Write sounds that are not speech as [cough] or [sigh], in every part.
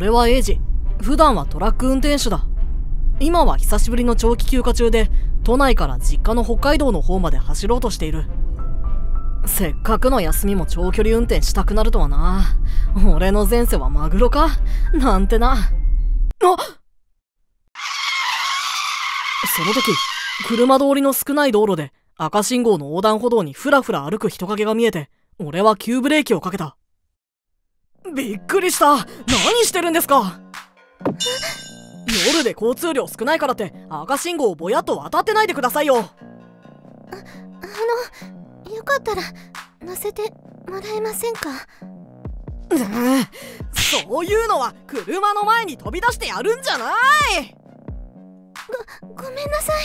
俺はエイジ。普段はトラック運転手だ。今は久しぶりの長期休暇中で都内から実家の北海道の方まで走ろうとしている。せっかくの休みも長距離運転したくなるとはな。俺の前世はマグロか？なんてな。あその時車通りの少ない道路で赤信号の横断歩道にふらふら歩く人影が見えて俺は急ブレーキをかけた。びっくりした。何してるんですか？夜で交通量少ないからって赤信号をぼやっと渡ってないでくださいよ。ああのよかったら乗せてもらえませんか？そういうのは車の前に飛び出してやるんじゃない！ごごめんなさい。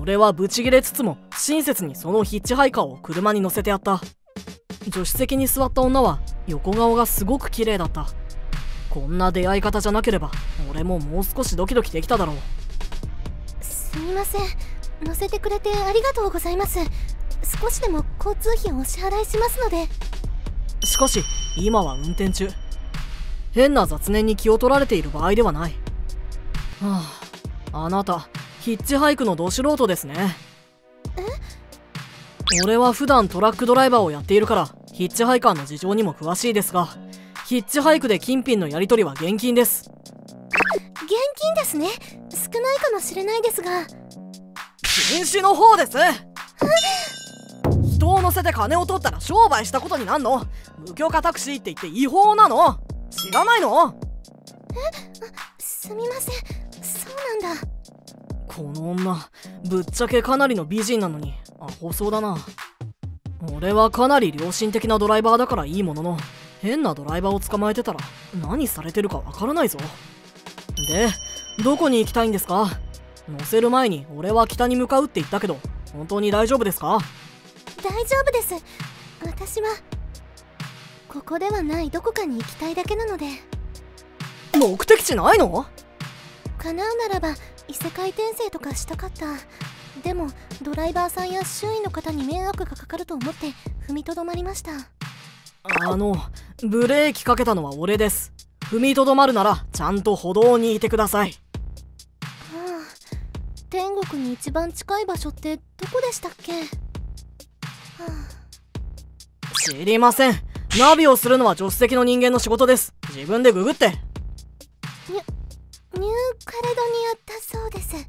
俺はブチギレつつも親切にそのヒッチハイカーを車に乗せてやった助手席に座った女は横顔がすごく綺麗だった。こんな出会い方じゃなければ俺ももう少しドキドキできただろう。すみません。乗せてくれてありがとうございます。少しでも交通費をお支払いしますので。しかし今は運転中。変な雑念に気を取られている場合ではない。はああなたヒッチハイクのど素人ですね。え俺は普段トラックドライバーをやっているからヒッチハイカーの事情にも詳しいですがヒッチハイクで金品のやり取りは現金です。現金ですね。少ないかもしれないですが。禁止の方です。人を乗せて金を取ったら商売したことになんの？無許可タクシーって言って違法なの？知らないの？え？すみません。そうなんだこの女ぶっちゃけかなりの美人なのに。アホそうだな。俺はかなり良心的なドライバーだからいいものの。変なドライバーを捕まえてたら何されてるかわからないぞ。でどこに行きたいんですか？乗せる前に俺は北に向かうって言ったけど本当に大丈夫ですか？大丈夫です。私はここではないどこかに行きたいだけなので。目的地ないの？叶うならば異世界転生とかしたかった。でもドライバーさんや周囲の方に迷惑がかかると思って踏みとどまりました。あのブレーキかけたのは俺です。踏みとどまるならちゃんと歩道にいてください。はあ天国に一番近い場所ってどこでしたっけ、はあ、知りません。ナビをするのは助手席の人間の仕事です。自分でググってカレドニアだそうです。は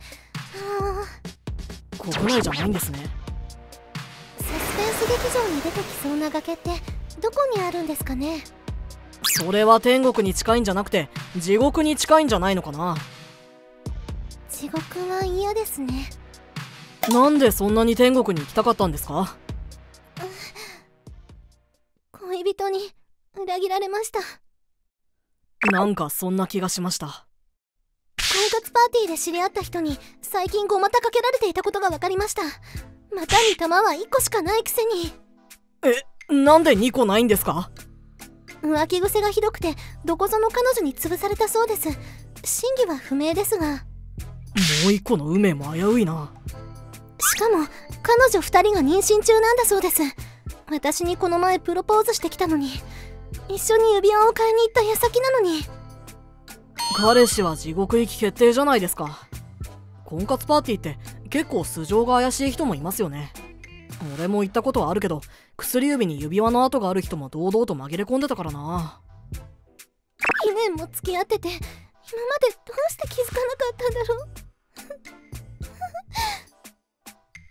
あ国内じゃないんですね。サスペンス劇場に出てきそうな崖ってどこにあるんですかね？それは天国に近いんじゃなくて地獄に近いんじゃないのかな。地獄は嫌ですね。なんでそんなに天国に行きたかったんですか？恋人に裏切られました。なんかそんな気がしました。婚活パーティーで知り合った人に最近ごまたかけられていたことが分かりました股に玉は1個しかないくせにえなんで2個ないんですか浮気癖がひどくてどこぞの彼女に潰されたそうです真偽は不明ですがもう1個の運命も危ういなしかも彼女2人が妊娠中なんだそうです私にこの前プロポーズしてきたのに一緒に指輪を買いに行った矢先なのに彼氏は地獄行き決定じゃないですか。婚活パーティーって結構素性が怪しい人もいますよね。俺も行ったことはあるけど薬指に指輪の跡がある人も堂々と紛れ込んでたからな。2年も付き合ってて今までどうして気づかなかったんだろう。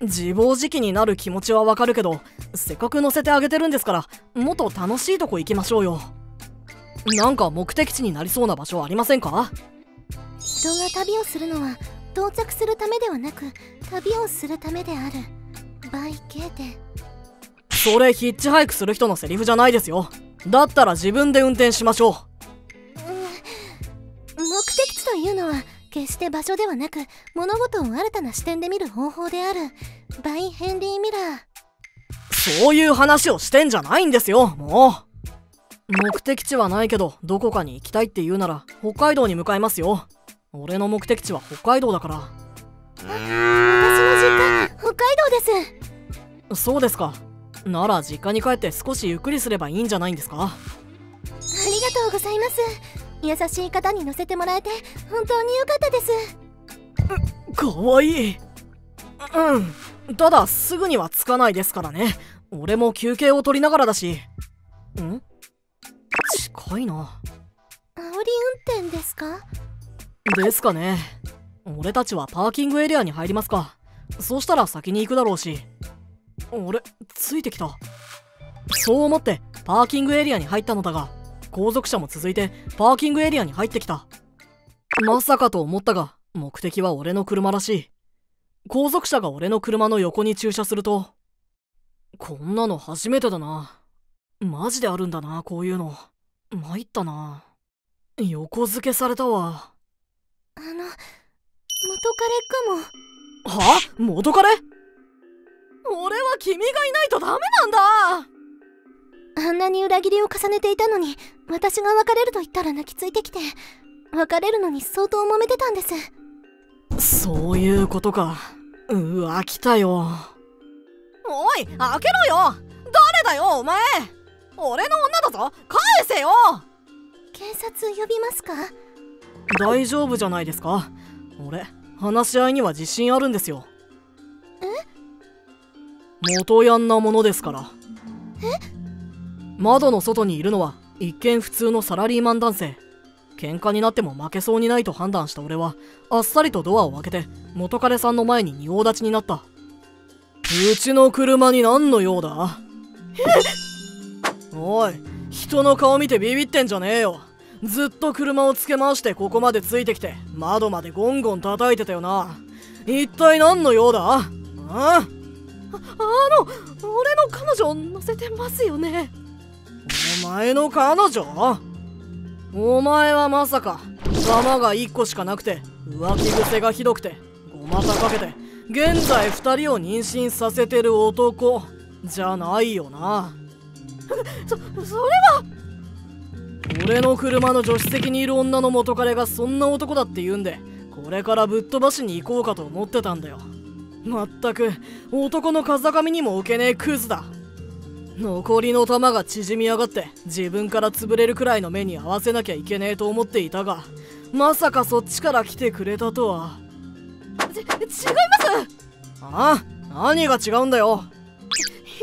自暴自棄になる気持ちはわかるけどせっかく乗せてあげてるんですからもっと楽しいとこ行きましょうよなんか目的地になりそうな場所ありませんか？人が旅をするのは到着するためではなく旅をするためである。 by ゲーテそれヒッチハイクする人のセリフじゃないですよ。だったら自分で運転しましょう、うん、目的地というのは決して場所ではなく物事を新たな視点で見る方法である。 by ヘンリー・ミラー。そういう話をしてんじゃないんですよもう目的地はないけどどこかに行きたいって言うなら北海道に向かいますよ。俺の目的地は北海道だから。私の実家北海道です。そうですか。なら実家に帰って少しゆっくりすればいいんじゃないんですか？ありがとうございます。優しい方に乗せてもらえて本当に良かったです。かわいい。うん。ただすぐには着かないですからね。俺も休憩を取りながらだし。ん？近いな。煽り運転ですか？ですかね。俺たちはパーキングエリアに入りますか。そしたら先に行くだろうし。俺ついてきた。そう思ってパーキングエリアに入ったのだが後続車も続いてパーキングエリアに入ってきた。まさかと思ったが目的は俺の車らしい。後続車が俺の車の横に駐車するとこんなの初めてだな。マジであるんだなこういうの参ったな。横付けされたわ。あの元彼かも。は？元彼？俺は君がいないとダメなんだ！あんなに裏切りを重ねていたのに私が別れると言ったら泣きついてきて別れるのに相当揉めてたんです。そういうことか。うわ来たよ。おい開けろよ！誰だよお前俺の女だぞ。返せよ。警察呼びますか？大丈夫じゃないですか。俺話し合いには自信あるんですよ。え？元ヤンなものですから。え？窓の外にいるのは一見普通のサラリーマン男性。喧嘩になっても負けそうにないと判断した俺はあっさりとドアを開けて元彼さんの前に仁王立ちになった。うちの車に何の用だ？おい人の顔見てビビってんじゃねえよ。ずっと車をつけ回してここまでついてきて窓までゴンゴン叩いてたよな。一体何の用だ？あ？あの俺の彼女を乗せてますよね。お前の彼女？お前はまさか玉が1個しかなくて浮気癖がひどくてごまたかけて現在2人を妊娠させてる男じゃないよな [laughs] そそれは。俺の車の助手席にいる女の元彼がそんな男だって言うんでこれからぶっ飛ばしに行こうかと思ってたんだよ。まったく男の風上にも置けねえクズだ。残りの玉が縮み上がって自分から潰れるくらいの目に合わせなきゃいけねえと思っていたがまさかそっちから来てくれたとは。ち違います。あ何が違うんだよ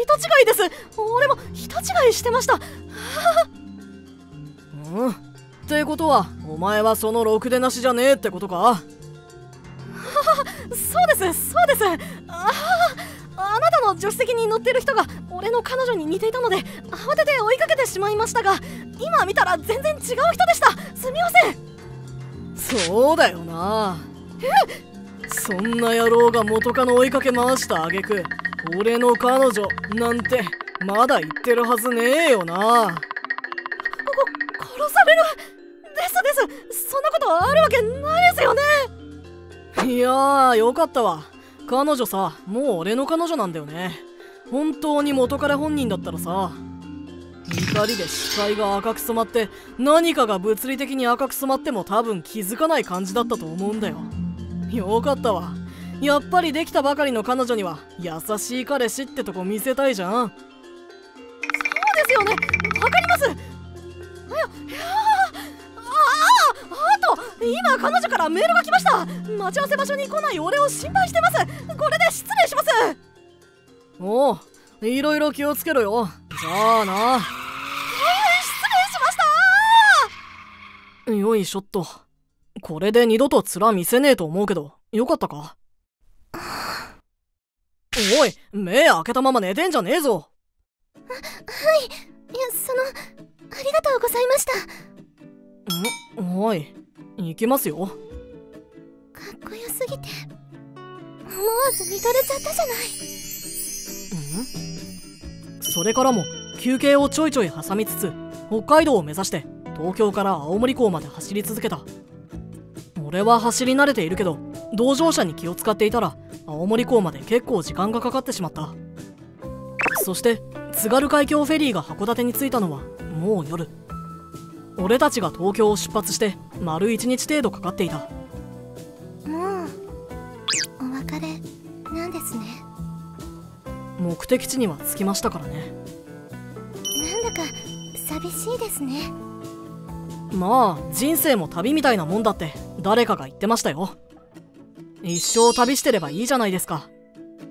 人違いです。俺も人違いしてました。うん。ってことはお前はそのろくでなしじゃねえってことか？[laughs] そうですそうです。ああなたの助手席に乗ってる人が俺の彼女に似ていたので慌てて追いかけてしまいましたが今見たら全然違う人でした。すみません。そうだよな。え？そんな野郎が元カノ追いかけ回した挙句俺の彼女なんてまだ言ってるはずねえよな。殺される？ですです。そんなことあるわけないですよね。いやーよかったわ。彼女さもう俺の彼女なんだよね。本当に元彼本人だったらさ怒りで視界が赤く染まって何かが物理的に赤く染まっても多分気づかない感じだったと思うんだよ。よかったわやっぱりできたばかりの彼女には優しい彼氏ってとこ見せたいじゃん。そうですよね。わかります。いやいやああと今彼女からメールが来ました待ち合わせ場所に来ない俺を心配してますこれで失礼しますおおいろいろ気をつけろよじゃあなはい失礼しましたよいしょっとこれで二度と面見せねえと思うけどよかったかおい目開けたまま寝てんじゃねえぞ。はい。いやそのありがとうございました。ん？おい行きますよ。かっこよすぎて思わず見とれちゃったじゃない。ん？それからも休憩をちょいちょい挟みつつ北海道を目指して東京から青森港まで走り続けた。俺は走り慣れているけど同乗者に気を使っていたら青森港まで結構時間がかかってしまった。そして津軽海峡フェリーが函館に着いたのはもう夜。俺たちが東京を出発して丸1日程度かかっていた。もうお別れなんですね？目的地には着きましたからね。なんだか寂しいですね。まあ人生も旅みたいなもんだって誰かが言ってましたよ一生旅してればいいじゃないですか。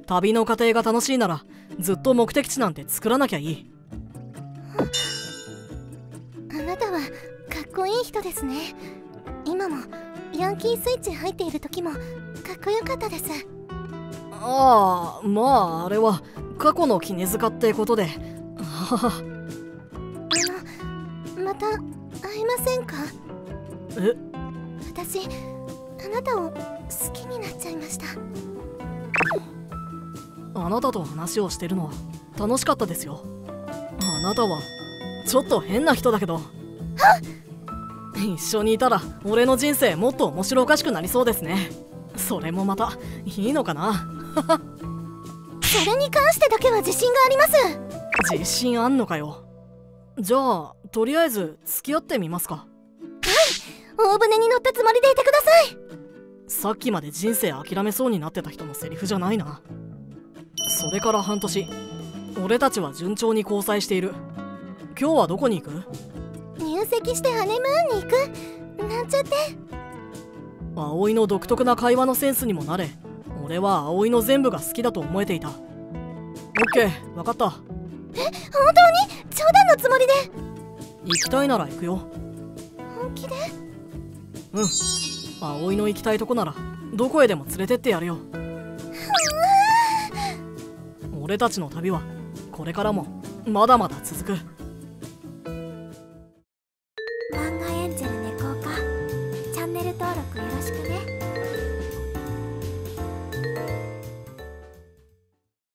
旅の過程が楽しいならずっと目的地なんて作らなきゃいい。あなたはかっこいい人ですね。今もヤンキースイッチ入っている時もかっこよかったです。ああまああれは過去の絹塚ってことで。ははあのまた会えませんか？え？私あなたを好きになっちゃいました。あなたと話をしてるのは楽しかったですよ。あなたはちょっと変な人だけど。一緒にいたら俺の人生もっと面白おかしくなりそうですね。それもまたいいのかな？[laughs] それに関してだけは自信があります。自信あんのかよ。じゃあとりあえず付き合ってみますか大船に乗ったつもりでいてください。さっきまで人生諦めそうになってた人のセリフじゃないな。それから半年。俺たちは順調に交際している。今日はどこに行く？入籍してハネムーンに行く。なんちゃって。葵の独特な会話のセンスにもなれ。俺は葵の全部が好きだと思えていた。オッケー。分かった。え？本当に？冗談のつもりで。行きたいなら行くようん。葵の行きたいとこならどこへでも連れてってやるよ。俺たちの旅はこれからもまだまだ続く